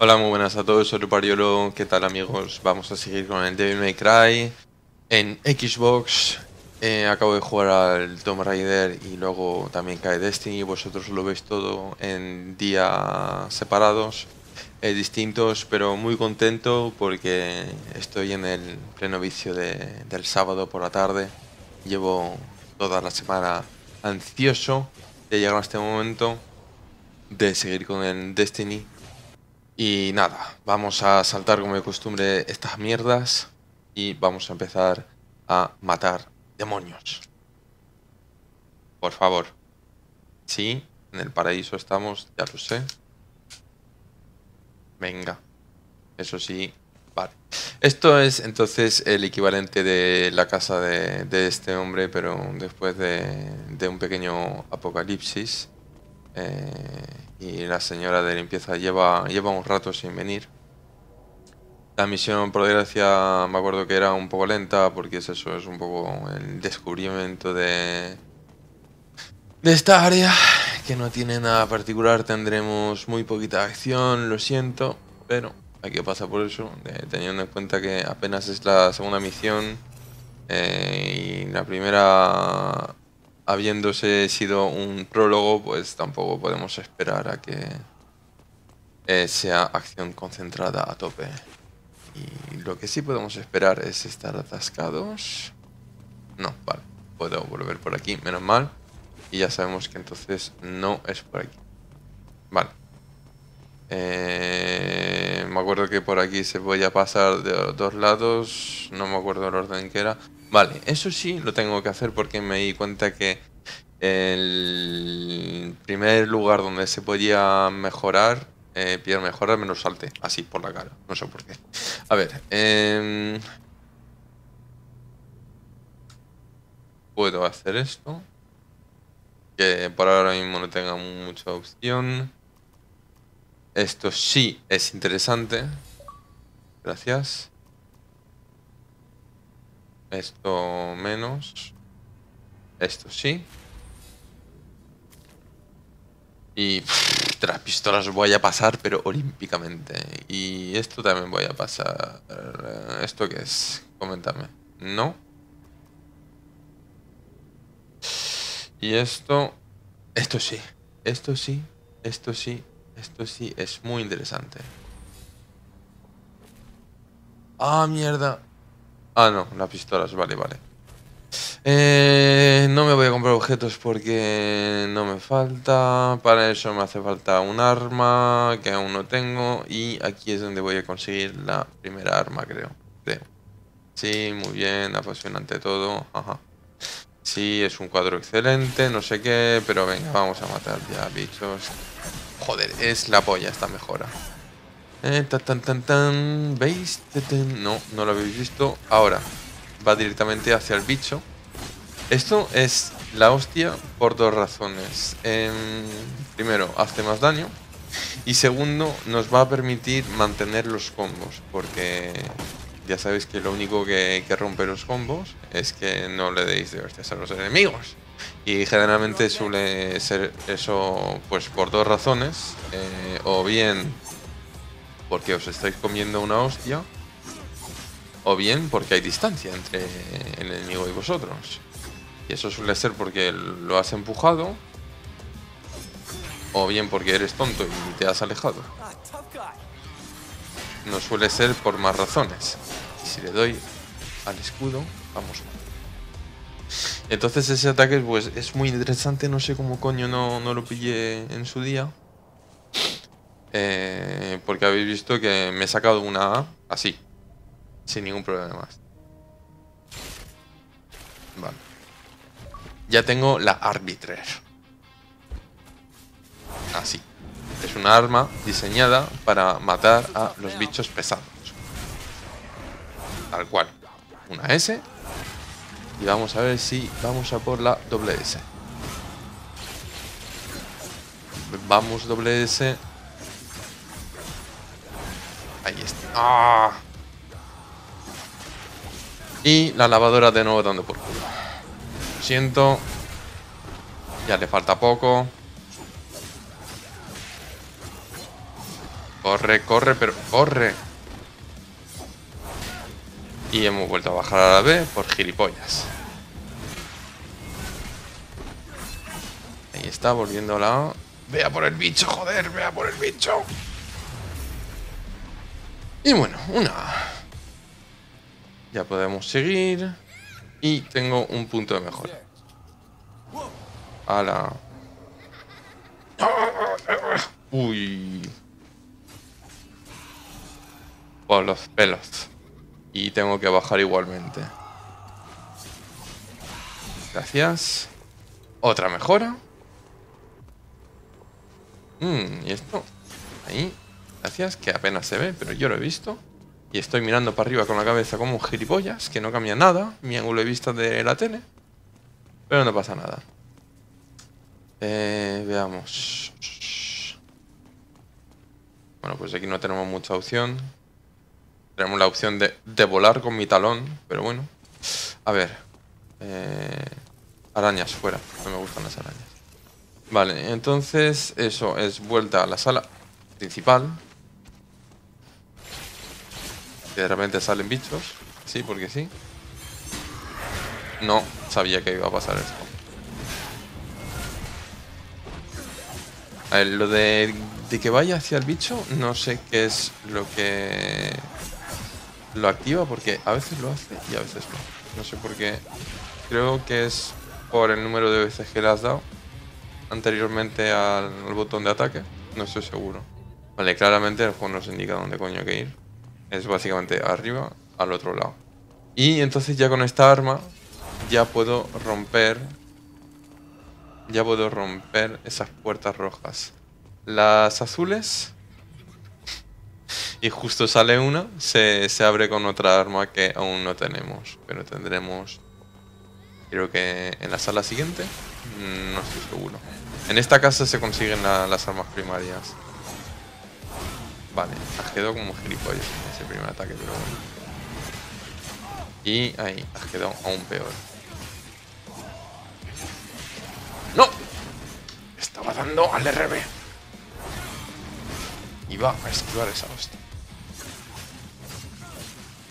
Hola, muy buenas a todos, soy Pariolo. ¿Qué tal amigos? Vamos a seguir con el Devil May Cry en Xbox. Eh, acabo de jugar al Tomb Raider y luego también cae Destiny. Vosotros lo veis todo en días separados, eh, distintos, pero muy contento porque estoy en el pleno vicio de, del sábado por la tarde. Llevo toda la semana ansioso de llegar a este momento, de seguir con el Destiny. Y nada, vamos a saltar como de costumbre estas mierdas y vamos a empezar a matar demonios. Por favor. Sí, en el paraíso estamos, ya lo sé. Venga. Eso sí, vale. Esto es entonces el equivalente de la casa de, este hombre, pero después de, de un pequeño apocalipsis. Eh, y la señora de limpieza lleva, lleva un rato sin venir. La misión, por desgracia, me acuerdo que era un poco lenta porque es eso, es un poco el descubrimiento de, de esta área que no tiene nada particular. Tendremos muy poquita acción, lo siento, pero hay que pasar por eso, teniendo en cuenta que apenas es la segunda misión eh, y la primera habiéndose sido un prólogo, pues tampoco podemos esperar a que eh, sea acción concentrada a tope. Y lo que sí podemos esperar es estar atascados. No, vale, puedo volver por aquí, menos mal. Y ya sabemos que entonces no es por aquí. Vale. Eh, me acuerdo que por aquí se podía pasar de dos lados. No me acuerdo el orden que era. Vale, eso sí lo tengo que hacer porque me di cuenta que el primer lugar donde se podía mejorar, eh, mejorar menos salte, así por la cara, no sé por qué. A ver, em, puedo hacer esto, que por ahora mismo no tenga mucha opción. Esto sí es interesante. Gracias. Esto menos. Esto sí. Y las pistolas voy a pasar, pero olímpicamente. Y esto también voy a pasar. ¿Esto qué es? Coméntame. ¿No? Y esto... Esto sí. Esto sí. Esto sí. Esto sí. Es muy interesante. Ah, mierda. Ah, no. Las pistolas. Vale, vale. Eh, no me voy a comprar objetos porque no me falta. Para eso me hace falta un arma que aún no tengo. Y aquí es donde voy a conseguir la primera arma, creo. Sí, muy bien, apasionante todo. Ajá. Sí, es un cuadro excelente, no sé qué. Pero venga, vamos a matar ya bichos. Joder, es la polla esta mejora. Eh, tan, tan, tan, ¿Veis? No, no lo habéis visto. Ahora, va directamente hacia el bicho. Esto es la hostia por dos razones. Em, primero, hace más daño. Y segundo, nos va a permitir mantener los combos. Porque ya sabéis que lo único que, rompe los combos es que no le deis de hostias a los enemigos. Y generalmente suele ser eso pues por dos razones. Eh, o bien porque os estáis comiendo una hostia. O bien porque hay distancia entre el enemigo y vosotros. Y eso suele ser porque lo has empujado. O bien porque eres tonto y te has alejado. No suele ser por más razones. si le doy al escudo, vamos. Entonces ese ataque pues es muy interesante. No sé cómo coño no, no lo pillé en su día. Eh, porque habéis visto que me he sacado una A así. Sin ningún problema más. Vale ya tengo la Arbiter. Así. Es una arma diseñada para matar a los bichos pesados. Tal cual. Una S. Y vamos a ver si vamos a por la doble S. Vamos doble S. Ahí está. ¡Ah! Y la lavadora de nuevo dando por culo siento. Ya le falta poco. Corre, corre, pero corre. Y hemos vuelto a bajar a la B por gilipollas. Ahí está, volviendo a la. Vea por el bicho, joder, vea por el bicho. Y bueno, una Ya podemos seguir. Y tengo un punto de mejora. A la... Uy. Por los pelos. Y tengo que bajar igualmente. Gracias. Otra mejora. Mmm, ¿y esto? Ahí. Gracias, que apenas se ve, pero yo lo he visto. Y estoy mirando para arriba con la cabeza como un gilipollas, que no cambia nada mi ángulo de vista de la tele. Pero no pasa nada. Eh, veamos. Bueno, pues aquí no tenemos mucha opción. Tenemos la opción de, volar con mi talón, pero bueno. A ver. Eh, arañas, fuera. No me gustan las arañas. Vale, entonces eso es vuelta a la sala principal. Que de repente salen bichos. Sí, porque sí. No sabía que iba a pasar ver, lo de, de que vaya hacia el bicho, no sé qué es lo que lo activa, porque a veces lo hace y a veces no. No sé por qué. Creo que es por el número de veces que le has dado anteriormente al, botón de ataque. No estoy seguro. Vale, claramente el juego nos indica dónde coño hay que ir. Es básicamente arriba, al otro lado. Y entonces ya con esta arma ya puedo romper... Ya puedo romper esas puertas rojas. Las azules... Y justo sale una, se, se abre con otra arma que aún no tenemos. Pero tendremos... Creo que en la sala siguiente. No estoy seguro. En esta casa se consiguen las armas primarias. Vale, has quedado como gilipollas en ese primer ataque, pero bueno. Y ahí, has quedado aún peor. ¡No! Estaba dando al RB. Iba a esquivar esa hostia.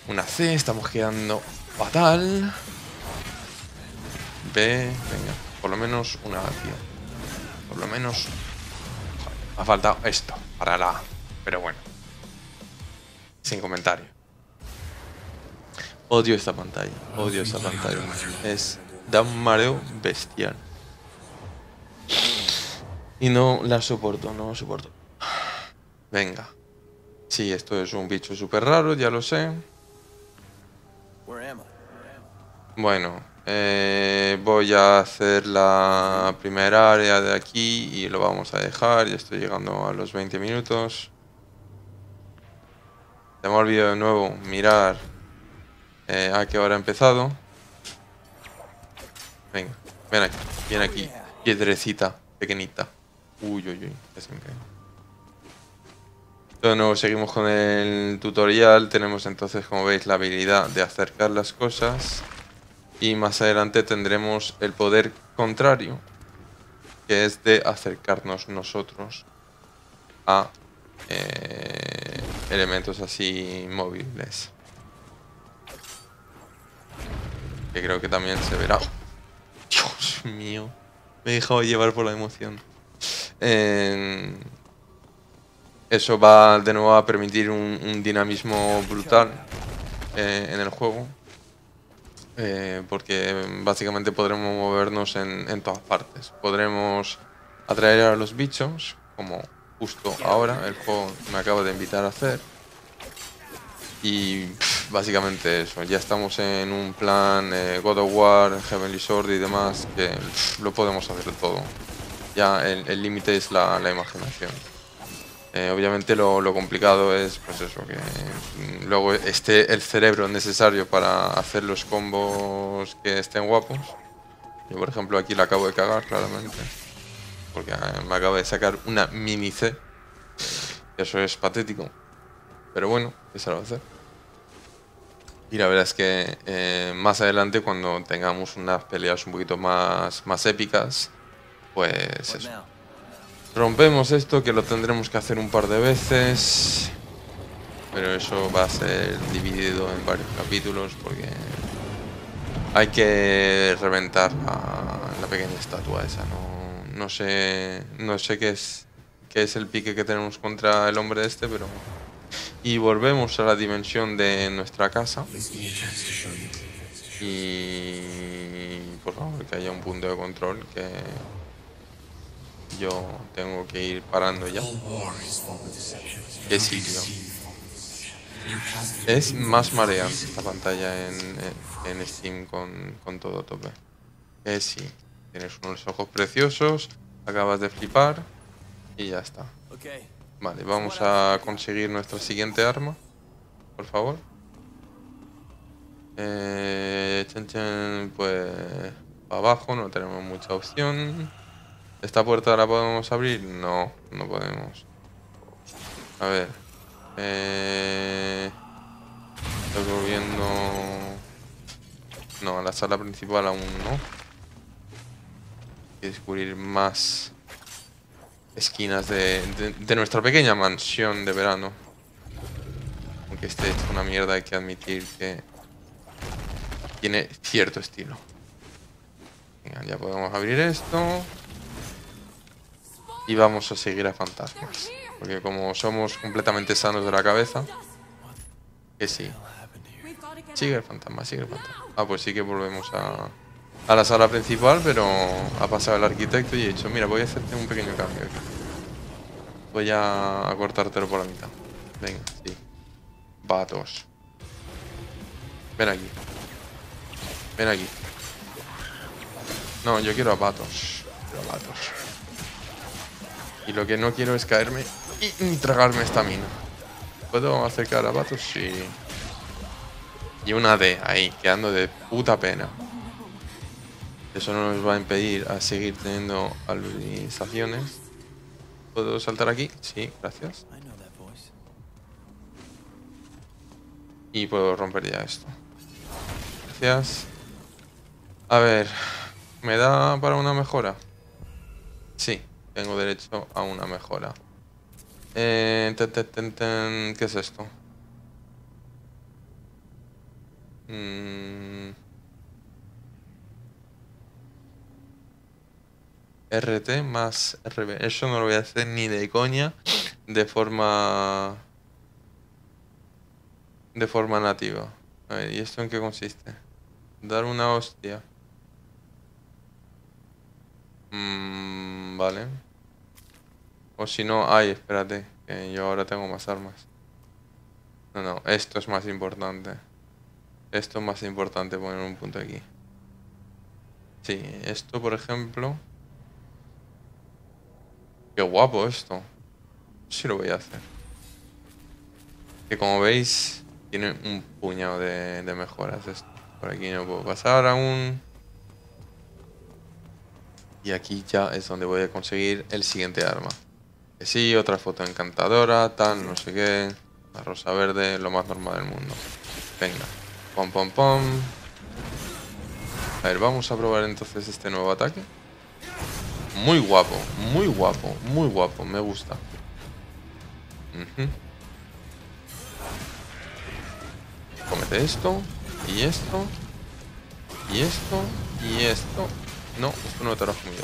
Una C, estamos quedando fatal. B, venga, por lo menos una acción. Por lo menos... me ha faltado esto para la... Pero bueno. Sin comentario. Odio esta pantalla. Odio esta pantalla. Es... Da un mareo bestial. Y no la soporto, no la soporto. Venga. Sí, esto es un bicho súper raro, ya lo sé. Bueno, eh, voy a hacer la primera área de aquí y lo vamos a dejar. Ya estoy llegando a los 20 minutos. Me ha olvidado de nuevo mirar eh, a qué hora he empezado. Venga, ven aquí, ven aquí. Piedrecita, pequeñita. Uy, uy, uy, se me De nuevo seguimos con el tutorial. Tenemos entonces, como veis, la habilidad de acercar las cosas. Y más adelante tendremos el poder contrario, que es de acercarnos nosotros a eh, elementos así móviles. Que creo que también se verá. Dios mío, me he dejado llevar por la emoción. eso va de nuevo a permitir un, dinamismo brutal eh, en el juego. Eh, porque básicamente podremos movernos en, todas partes. Podremos atraer a los bichos, como justo ahora el juego me acaba de invitar a hacer. Y básicamente eso, ya estamos en un plan eh, God of War, Heavenly Sword y demás, que lo podemos hacer todo. Ya el límite es la imaginación. Eh, obviamente lo, complicado es pues eso, que mm, luego esté el cerebro necesario para hacer los combos que estén guapos. Yo por ejemplo aquí la acabo de cagar claramente. Porque me acaba de sacar una mini C. Eso es patético. Pero bueno, ¿qué se lo va a hacer? Y la verdad es que eh, más adelante cuando tengamos unas peleas un poquito más, más épicas, pues eso Rompemos esto, que lo tendremos que hacer un par de veces. Pero eso va a ser dividido en varios capítulos porque hay que reventar la, la pequeña estatua esa. No, no sé, no sé qué es, qué es el pique que tenemos contra el hombre este, pero... Y volvemos a la dimensión de nuestra casa. Y por favor que haya un punto de control que yo tengo que ir parando ya. ¿Qué sitio? Es más mareante esta pantalla en, en Steam con, con, todo tope. Que sí. Tienes unos ojos preciosos, acabas de flipar y ya está. Vale, vamos a conseguir nuestra siguiente arma. Por favor. Eh, pues para abajo no tenemos mucha opción. ¿Esta puerta la podemos abrir? No, no podemos. A ver. Eh, estoy volviendo... No, a la sala principal aún no. Descubrir más esquinas de, de, nuestra pequeña mansión de verano. Aunque esté hecho una mierda, hay que admitir que tiene cierto estilo. Ya podemos abrir esto. Y vamos a seguir a fantasmas. Porque como somos completamente sanos de la cabeza... Que sí. Sigue el fantasma, sigue el fantasma. Ah, pues sí que volvemos a, a la sala principal, pero ha pasado el arquitecto y he dicho, mira, voy a hacerte un pequeño cambio aquí. Voy a, cortártelo por la mitad. Venga, sí. Vatos. Ven aquí. Ven aquí. No, yo quiero a. Quiero a patos. Y lo que no quiero es caerme y, tragarme esta mina. ¿Puedo acercar a patos? Sí. Y una D ahí, quedando de puta pena. Eso no nos va a impedir a seguir teniendo albinizaciones. ¿Puedo saltar aquí? Sí, gracias. Y puedo romper ya esto. Gracias. A ver, ¿me da para una mejora? Sí, tengo derecho a una mejora. Eh, ¿Qué es esto? Mm. RT más RB. Eso no lo voy a hacer ni de coña de forma de forma nativa. A ver, ¿y esto en qué consiste? Dar una hostia. Mmm, vale. O si no, ay, espérate, que yo ahora tengo más armas. No, no, esto es más importante. Esto es más importante poner un punto aquí. Sí, esto por ejemplo. Qué guapo esto. Sí lo voy a hacer. Que como veis, tiene un puñado de, mejoras esto. Por aquí no puedo pasar aún. Y aquí ya es donde voy a conseguir el siguiente arma. Que sí, otra foto encantadora, tal, no sé qué. La rosa verde, lo más normal del mundo. Venga. Pom, pom, pom. A ver, vamos a probar entonces este nuevo ataque. Muy guapo, muy guapo, muy guapo, me gusta. Comete esto, y esto, y esto, y esto. No, esto no te lo has comido.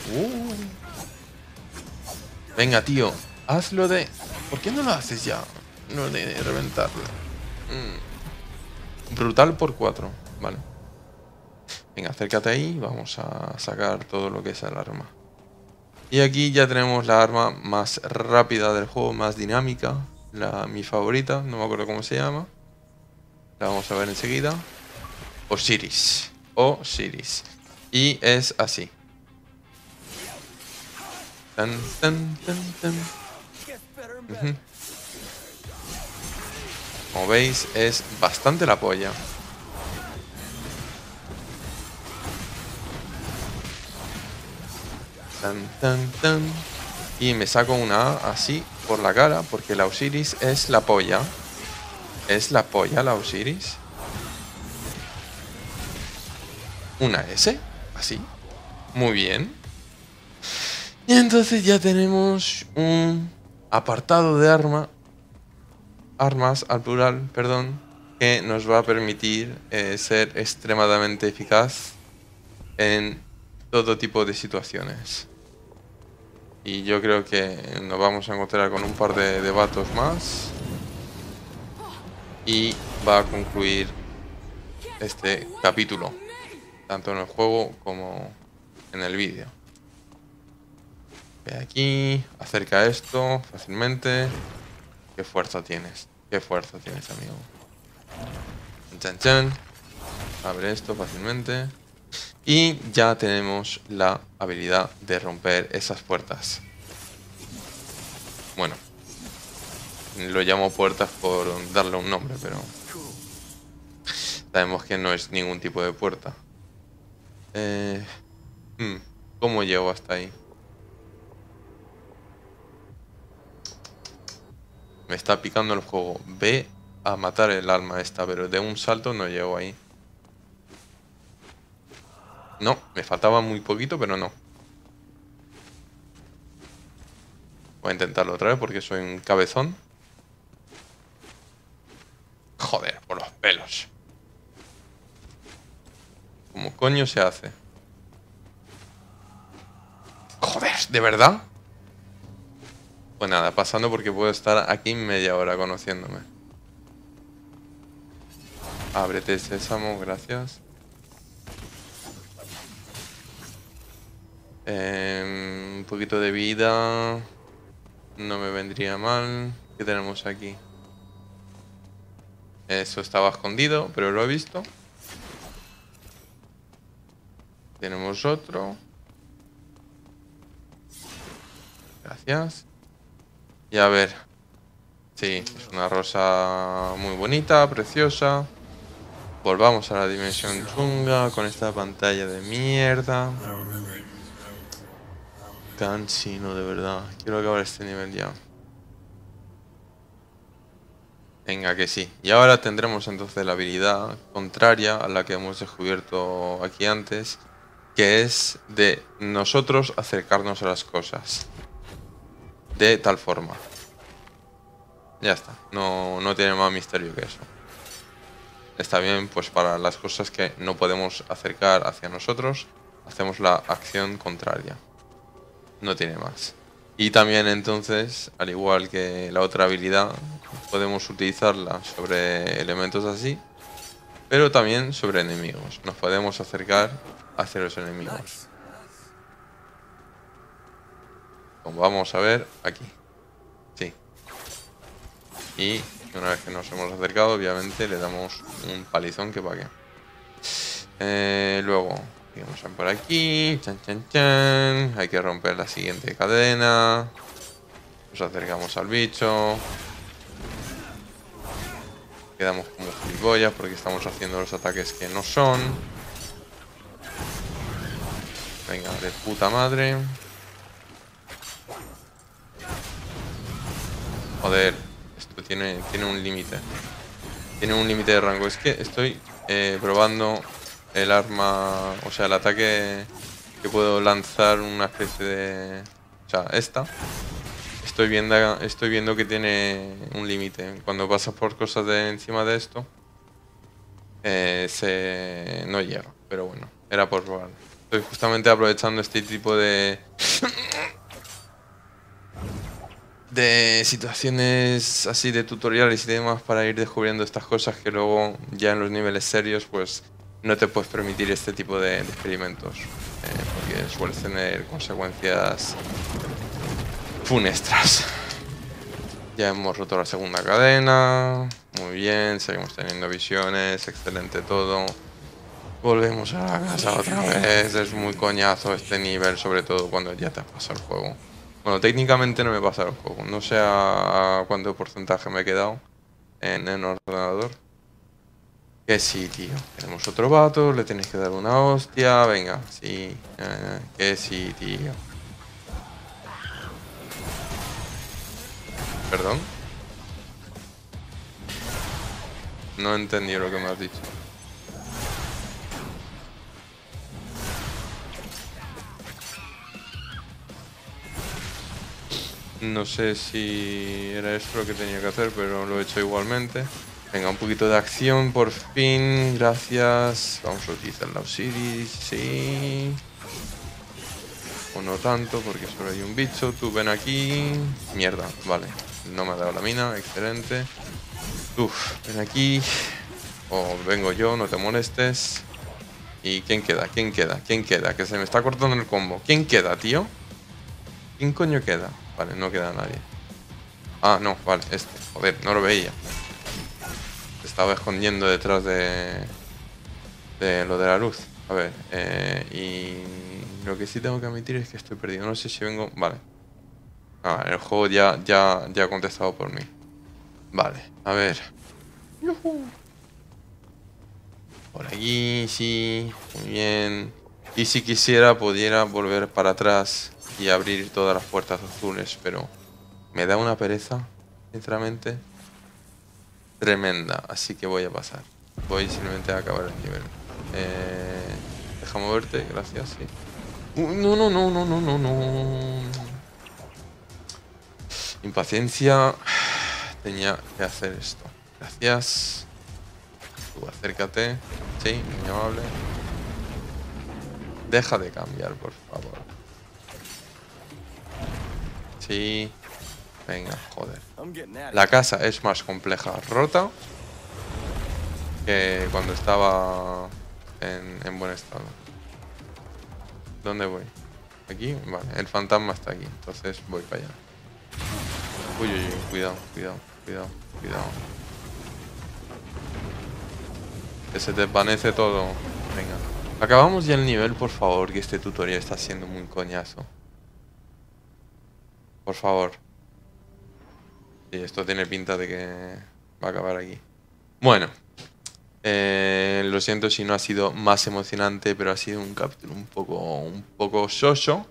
Venga, tío. Hazlo de... ¿Por qué no lo haces ya? No de reventarlo. Mm. Brutal por 4. Vale. Venga, acércate ahí. Vamos a sacar todo lo que es el arma. Y aquí ya tenemos la arma más rápida del juego, más dinámica. La, mi favorita, no me acuerdo cómo se llama. La vamos a ver enseguida. Osiris. Osiris. Y es así. Como veis, es bastante la polla. Tan, tan, tan. Y me saco una A así por la cara, porque la Osiris es la polla. Es la polla la Osiris. Una S, así. Muy bien. Y entonces ya tenemos un apartado de arma, armas al plural, perdón, que nos va a permitir eh, ser extremadamente eficaz en todo tipo de situaciones. Y yo creo que nos vamos a encontrar con un par de más. Y va a concluir este capítulo, tanto en el juego como en el vídeo. Ve aquí, acerca esto fácilmente. ¿Qué fuerza tienes? ¿Qué fuerza tienes, amigo? Chan chan. Abre esto fácilmente. Y ya tenemos la habilidad de romper esas puertas. Bueno, lo llamo puertas por darle un nombre, pero sabemos que no es ningún tipo de puerta. Eh, hmm, ¿Cómo llego hasta ahí? Me está picando el juego. Ve a matar el alma esta, pero de un salto no llego ahí. No, me faltaba muy poquito, pero no. Voy a intentarlo otra vez porque soy un cabezón. Joder, por los pelos. ¿Cómo coño se hace? Joder, ¿de verdad? Pues nada, pasando porque puedo estar aquí media hora conociéndome. Ábrete sésamo, gracias. Em, un poquito de vida. No me vendría mal. ¿Qué tenemos aquí? Eso estaba escondido, pero lo he visto. Tenemos otro. Gracias. Y a ver. Sí, es una rosa muy bonita, preciosa. Volvamos a la dimensión chunga con esta pantalla de mierda. Cansino, de verdad. Quiero acabar este nivel ya. Venga, que sí. Y ahora tendremos entonces la habilidad contraria a la que hemos descubierto aquí antes, que es de nosotros acercarnos a las cosas. De tal forma. Ya está. No, no tiene más misterio que eso. Está bien, pues para las cosas que no podemos acercar hacia nosotros, hacemos la acción contraria no tiene más. Y también entonces, al igual que la otra habilidad, podemos utilizarla sobre elementos así, pero también sobre enemigos. Nos podemos acercar hacia los enemigos. Como vamos a ver aquí. Sí. Y una vez que nos hemos acercado, obviamente le damos un palizón que qué. Eh, luego, Vamos por aquí. Chan, chan, chan. Hay que romper la siguiente cadena. Nos acercamos al bicho. Quedamos como gilipollas porque estamos haciendo los ataques que no son. Venga, de puta madre. Joder, esto tiene, tiene un límite. Tiene un límite de rango. Es que estoy eh, probando el arma, o sea, el ataque que puedo lanzar una especie de... O sea, esta. Estoy viendo, estoy viendo que tiene un límite. Cuando pasas por cosas de encima de esto, eh, se... no llega. Pero bueno, era por probar. Estoy justamente aprovechando este tipo de... de situaciones así de tutoriales y demás para ir descubriendo estas cosas que luego ya en los niveles serios pues no te puedes permitir este tipo de, experimentos, eh, porque suele tener consecuencias funestras. Ya hemos roto la segunda cadena, muy bien, seguimos teniendo visiones, excelente todo. Volvemos a la casa otra vez, es muy coñazo este nivel, sobre todo cuando ya te pasado el juego. Bueno, técnicamente no me he pasado el juego, no sé a cuánto porcentaje me he quedado en el ordenador. Que sí, tío. Tenemos otro vato, le tenéis que dar una hostia. Venga, sí. Eh, que sí, tío. ¿Perdón? No entendí lo que me has dicho. No sé si era esto lo que tenía que hacer, pero lo he hecho igualmente. Venga, un poquito de acción por fin. Gracias. Vamos a utilizar la Osiris. Sí. O no tanto, porque solo hay un bicho. Tú ven aquí. Mierda, vale. No me ha dado la mina. Excelente. Uf, ven aquí. O vengo yo, no te molestes. ¿Y quién queda? ¿Quién queda? ¿Quién queda? Que se me está cortando el combo. ¿Quién queda, tío? ¿Quién coño queda? Vale, no queda nadie. Ah, no, vale, este. Joder, no lo veía. Estaba escondiendo detrás de... De lo de la luz. A ver, eh, y... Lo que sí tengo que admitir es que estoy perdido. No sé si vengo... Vale. Ah, el juego ya, ya, ya ha contestado por mí. Vale, a ver. Por aquí, sí. Muy bien. Y si quisiera, pudiera volver para atrás y abrir todas las puertas azules, pero me da una pereza, sinceramente, tremenda. Así que voy a pasar. Voy simplemente a acabar el nivel. Eh, deja moverte, gracias, sí. No, no, no, no, no, no, no. Impaciencia. Tenía que hacer esto. Gracias. Tú acércate. Sí, muy amable. Deja de cambiar, por favor. Sí. Venga, joder. La casa es más compleja rota que cuando estaba en, en buen estado. ¿Dónde voy? ¿Aquí? Vale, el fantasma está aquí, entonces voy para allá. Uy, uy, uy, cuidado, cuidado, cuidado, cuidado. Que se desvanece todo. Venga. Acabamos ya el nivel, por favor, que este tutorial está siendo muy coñazo. Por favor. Sí, esto tiene pinta de que va a acabar aquí. Bueno. Eh, lo siento si no ha sido más emocionante, pero ha sido un capítulo un poco, un poco shosho.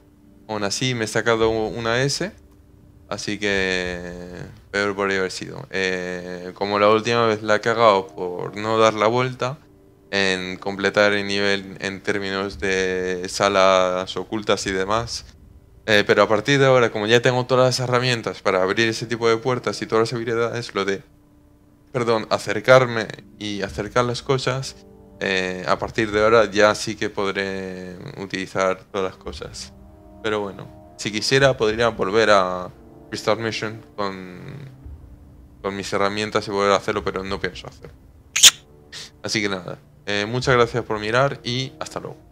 Aún así me he sacado una S. Así que peor podría haber sido. Eh, como la última vez la he cagado por no dar la vuelta en completar el nivel en términos de salas ocultas y demás. Eh, pero a partir de ahora, como ya tengo todas las herramientas para abrir ese tipo de puertas y todas las habilidades, lo de, perdón, acercarme y acercar las cosas, eh, a partir de ahora ya sí que podré utilizar todas las cosas. Pero bueno, si quisiera podría volver a Restart Mission con, con mis herramientas y volver a hacerlo, pero no pienso hacerlo. Así que nada, eh, muchas gracias por mirar y hasta luego.